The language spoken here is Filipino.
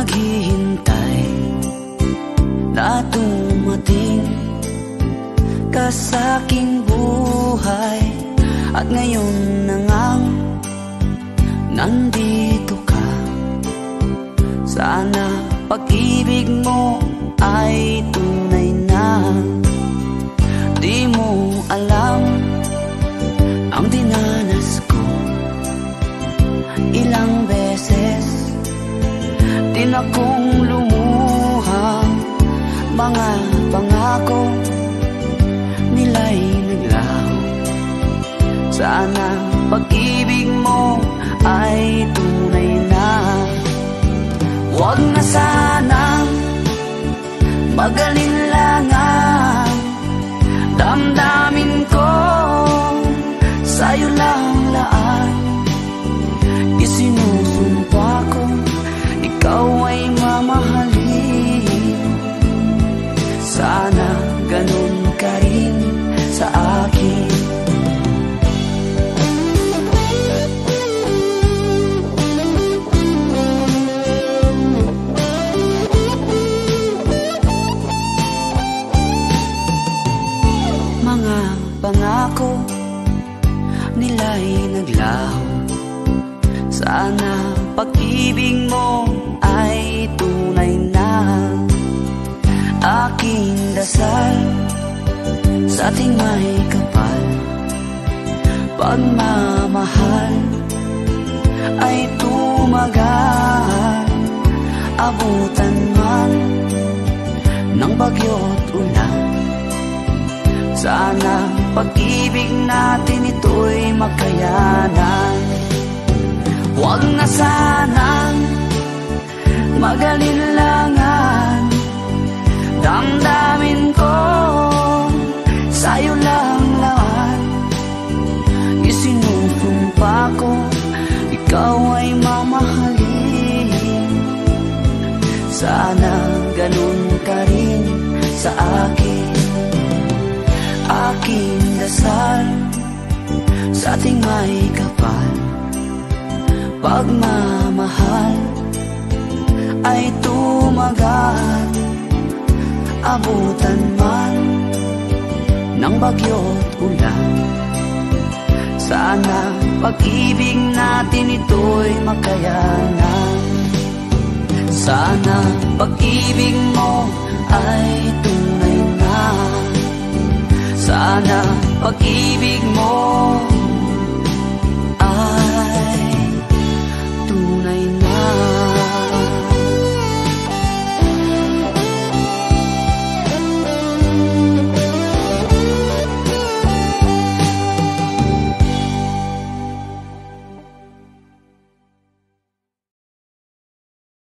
naghihintay na dumating ka sa aking buhay. At ngayon na ngang nandito ka. Sana pag-ibig mo ay tunay na. Di mo alam ang dinanas ko. Ilang beses akong lumuhang Mga pangako nila'y naglaho. Sana pag-ibig mo ay tunay na. Huwag na sanang magalinlangan Damdamin ganun ka rin sa akin. Mga pangako nila'y naglaho. Sana pag-ibig mo ay ating may kapal. Pagmamahal ay tumagal. Abutan man ng bagyo't ulan. Sana pag-ibig natin ito'y makayanan. Huwag na sanang magalinlangan Isinusumpa ko ikaw ay mamahalin. Sana ganun ka rin sa akin. Aking dasal sa ating may kapal. Pagmamahal ay tumagal. Abutan man ng bagyo't ulan. Sana pag-ibig natin ito'y makayanan. Sana pag-ibig mo ay tunay na. Sana pag-ibig mo